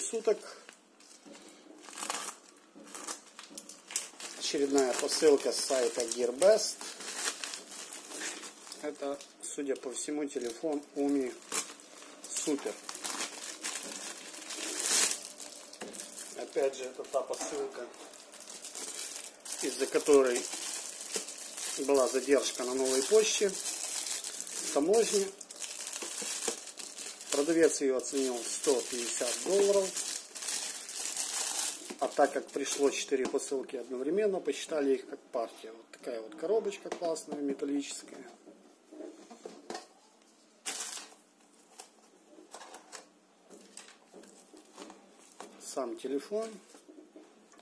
суток. Очередная посылка с сайта GearBest. Это, судя по всему, телефон Umi Super. Опять же, это та посылка, из-за которой была задержка на новой почте, таможне. Продавец ее оценил 150 долларов. А так как пришло 4 посылки одновременно, посчитали их как партия. Вот такая вот коробочка классная, металлическая. Сам телефон,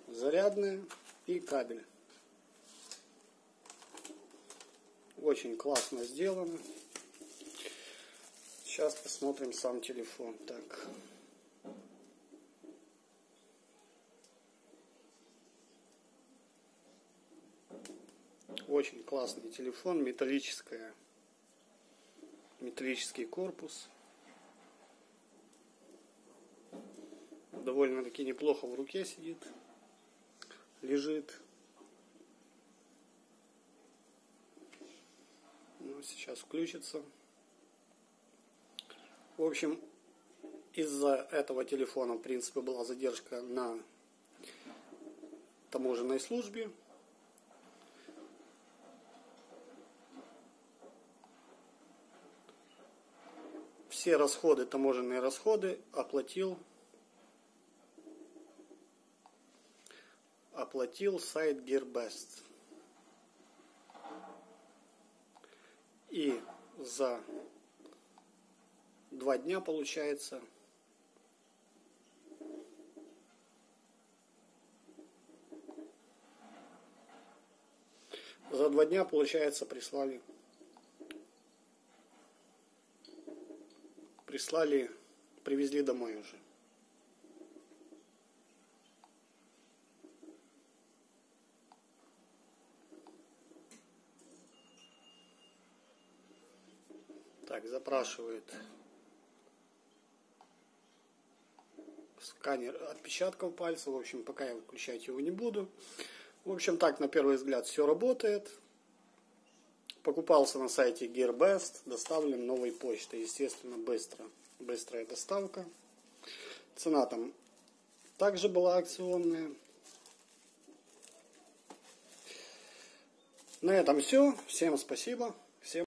зарядная и кабель. Очень классно сделано. Сейчас посмотрим сам телефон. Так. Очень классный телефон, металлическая, металлический корпус. Довольно-таки неплохо в руке сидит, лежит. Ну, сейчас включится. В общем, из-за этого телефона, в принципе, была задержка на таможенной службе. Все расходы, таможенные расходы оплатил оплатил сайт GearBest. И за два дня получается. За два дня, получается, прислали прислали, привезли домой уже. Так, запрашивает сканер отпечатков пальцев. В общем, пока я выключать его не буду. В общем, так, на первый взгляд, все работает. Покупался на сайте GearBest, доставлен новой почтой. Естественно, быстро. Быстрая доставка. Цена там также была акционная. На этом все. Всем спасибо.